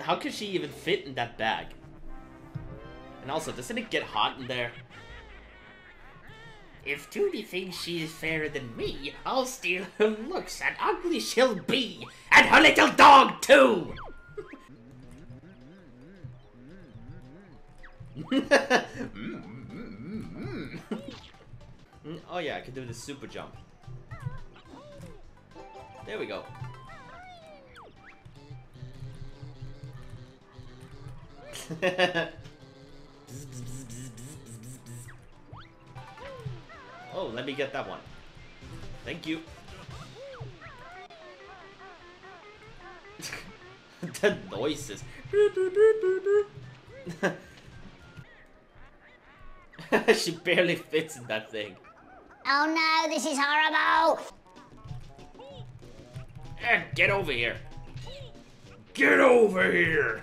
how could she even fit in that bag? And also, doesn't it get hot in there? If Tooty thinks she's fairer than me, I'll steal her looks, and ugly she'll be, and her little dog too! Mm, mm, mm, oh yeah, I can do the super jump. There we go. oh, let me get that one. Thank you. the noises. she barely fits in that thing. Oh no, this is horrible! Eh, get over here. Get over here!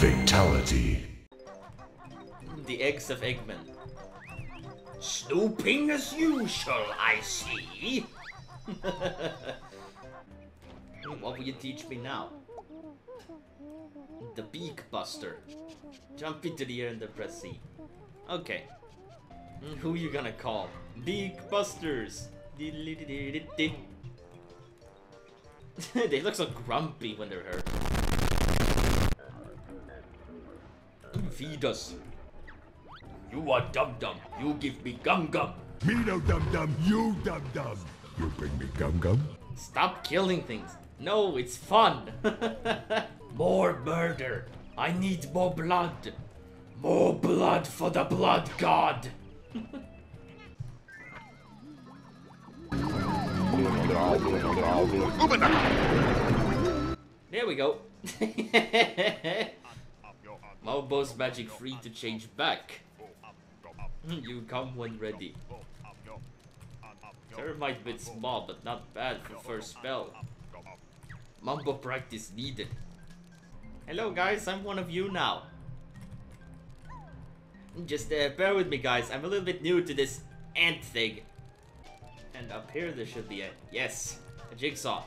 Fatality. The eggs of Eggman. Snooping as usual, I see. what will you teach me now? The Beak Buster. Jump into the air and then press C. Okay. Who you gonna call? Beak Busters. they look so grumpy when they're hurt. Feed us. You are dum dum. You give me gum gum. Me no dum dum, you dum dum. You bring me gum gum. Stop killing things. No, it's fun. more murder. I need more blood. More blood for the blood god. there we go. Mumbo's magic free to change back. You come when ready. Termite bit small, but not bad for first spell. Mumbo practice needed. Hello guys, I'm one of you now. Just uh, bear with me guys, I'm a little bit new to this ant thing. And up here there should be a, yes, a jigsaw.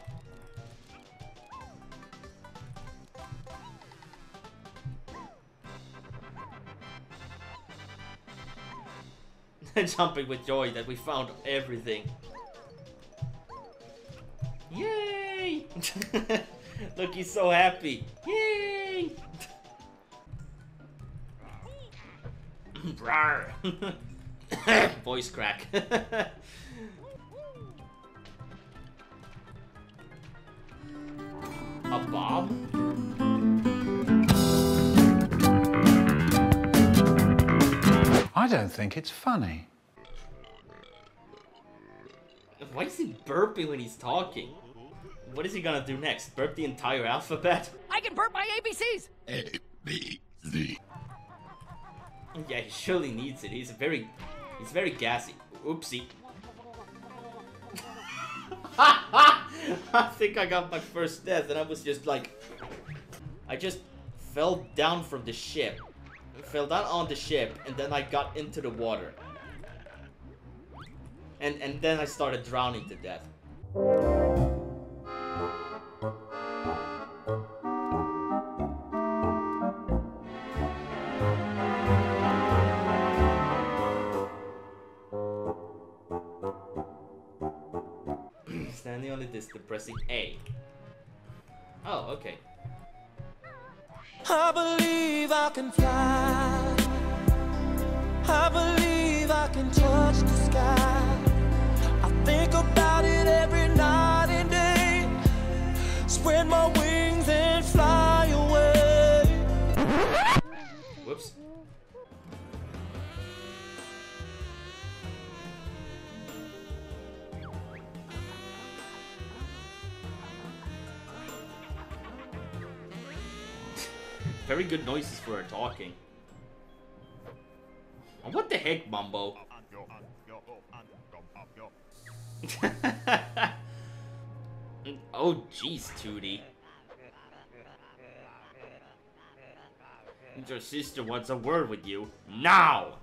Jumping with joy that we found everything. Yay! Look, he's so happy. Yay! Voice crack. A bomb? I don't think it's funny. Why is he burping when he's talking? What is he gonna do next? Burp the entire alphabet? I can burp my ABCs! A, B, Z. Yeah, he surely needs it. He's very... He's very gassy. Oopsie. I think I got my first death and I was just like... I just fell down from the ship. Fell down on the ship and then I got into the water. And, and then I started drowning to death. Standing on the disc, pressing A. Oh, okay. I believe I can fly. I believe I can touch the sky. I think about it every night and day. Spread my wings and fly away. Whoops. Very good noises for her talking. Oh, What the heck, Mumbo? oh, jeez, Tooty. Your sister wants a word with you. Now!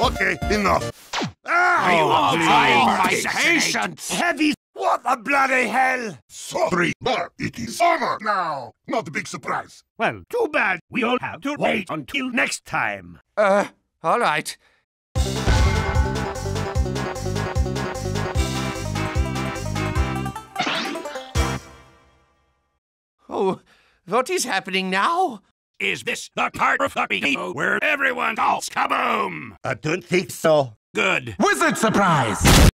Okay, enough. Ah, Are you Oh, my patience! Heavy! What the bloody hell? Sorry, but it is over now. Not a big surprise. Well, too bad. We all have to wait until next time. Uh, all right. Oh, what is happening now? Is this the part of the video where everyone goes kaboom? I don't think so. Good. Wizard surprise!